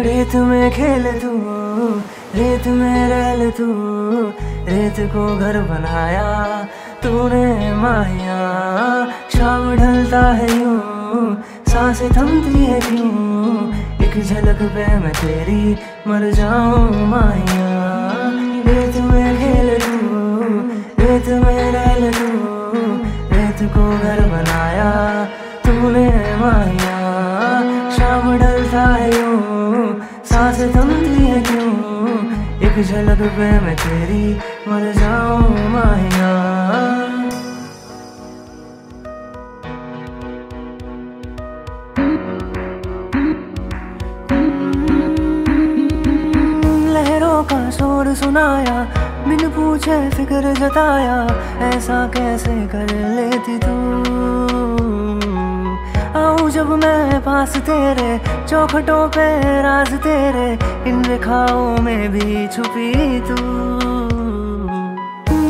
रेत में खेल तू, रेत में रह तू, रेत को घर बनाया तूने माया। शाम ढलता है यूँ, साँसें थमती है क्यों? एक झलक पे मैं तेरी मर जाऊँ माया। रेत में खेल तू, रेत में रह तू, रेत को घर बनाया तूने माया। साँसें थमती है क्यों? एक झलक पे मैं तेरी मर जाऊँ शोर सुनाया, बिन पूछे फ़िक्र जताया, ऐसा कैसे कर लेती तू? आऊँ जब मैं पास तेरे, चौखटों पे राज तेरे, इन रेखाओं में भी छुपी तू।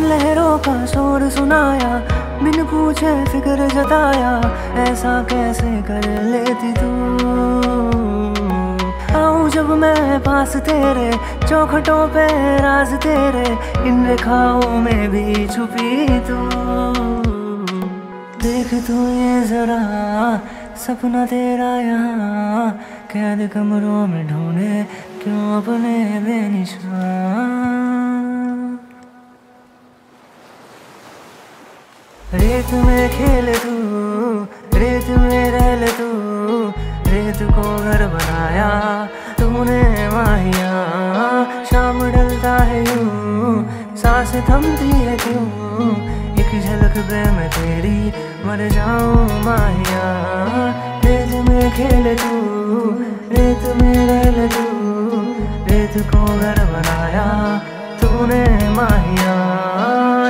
लहरों का शोर सुनाया, बिन पूछे फ़िक्र जताया, ऐसा कैसे कर लेती तू? आऊँ जब मैं पास तेरे, चौखटों पे राज तेरे, इन रेखाओं में भी छुपी तू। देख तू ये जरा सपना तेरा यहाँ, कैद कमरों में ढूंढे, क्यों अपने बेनिशान? रेत में खेल तू, रेत में रह तू, रेत को घर बनाया तूने माहिया। शाम डलता है यूँ, सांस थमती है क्यों? एक झलक पे मैं तेरी, मर जाऊँ माहिया। खेल तू रेत में रेल तू रेत को घर बनाया तूने माहिया।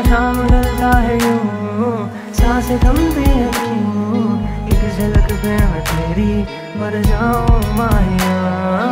शाम डलता है यूँ, सांस थमती है क्यों? एक झलक पे मैं तेरी, मर जाऊँ माहिया।